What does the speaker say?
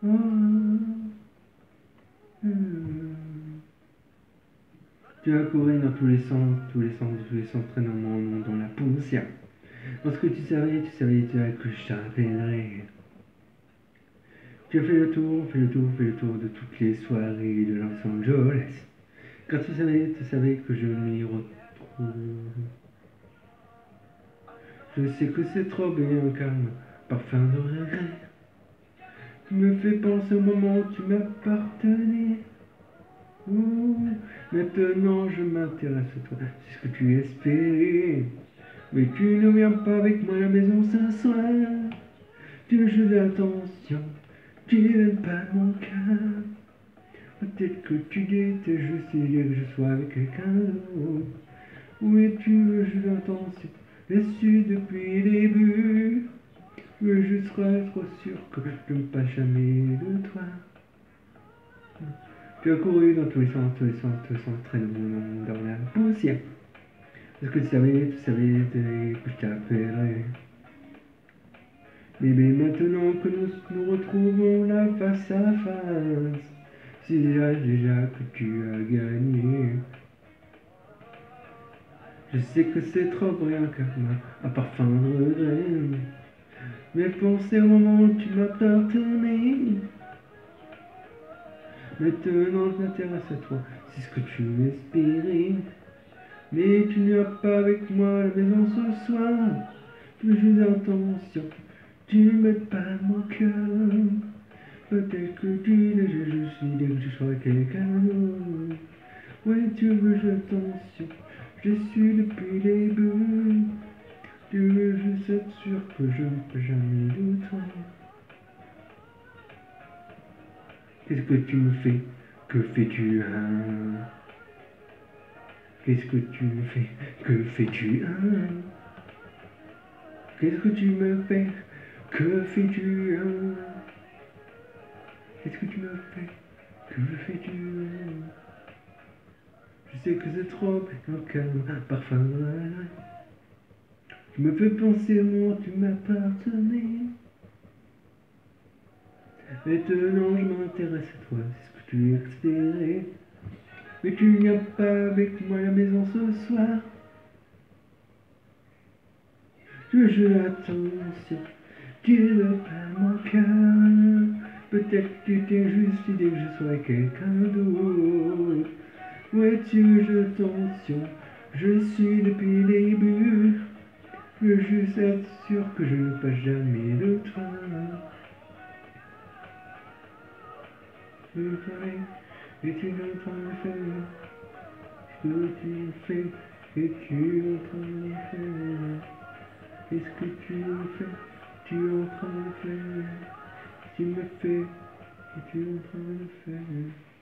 Hmm. Tu as couru dans tous les sens, tous les sens, tous les sens, traînant mon nom dans la poussière. Lorsque tu savais, tu savais, as que je t'appellerais. Tu as fait le tour, fait le tour, fait le tour de toutes les soirées de Los Angeles. Quand tu savais, tu savais que je m'y retrouve. Je sais que c'est trop bien calme, parfum de regret. Tu me fais penser au moment où tu m'appartenais. Maintenant je m'intéresse à toi, c'est ce que tu espérais. Mais tu ne viens pas avec moi à la maison ce soir. Tu veux juste attention, tu n'aimes pas mon cœur. Peut-être que tu détestes juste dire que je sois avec quelqu'un d'autre. Oui, tu veux juste attention, je suis depuis le début. Je serais trop sûr que je ne pas jamais de toi. Tu as couru dans tous les sens, tous les sens, tous les sens, dans la poussière. Est-ce que tu savais, tu savais que je t'appellerais mais maintenant que nous nous retrouvons là face à face, c'est déjà déjà que tu as gagné. Je sais que c'est trop rien car un parfum de. Mais pensez au moment où tu m'appartenais. Maintenant je m'intéresse à toi, c'est ce que tu espérais. Mais tu n'as pas avec moi à la maison ce soir. Juste attention, tu ne mets pas mon cœur. Peut-être que tu déjà je suis que je sois quelqu'un. Ouais, tu veux juste attention, je suis depuis le début. Tu veux juste être sûr que je ne peux jamais de toi. Qu'est-ce que tu me fais? Que fais-tu hein? Qu'est-ce que tu me fais? Que fais-tu hein? Qu'est-ce que tu me fais? Que fais-tu hein? Qu'est-ce que tu me fais? Que fais-tu hein? Je sais que c'est trop calme, parfum me fais penser au tu m'appartenais. Maintenant je m'intéresse à toi, c'est ce que tu espérais. Mais tu viens pas avec moi à la maison ce soir. Je veux attention, tu veux pas mon cœur. Peut-être que tu t'es juste idée que je sois quelqu'un d'autre. Ouais, tu veux attention, je suis depuis le début. Je veux juste être sûr que je ne passe jamais de toi. Je ferai et tu en train de faire ce que tu fais et tu en train de faire. Qu'est-ce que tu fais? Tu es en train de faire. Tu me fais et tu es en train de faire.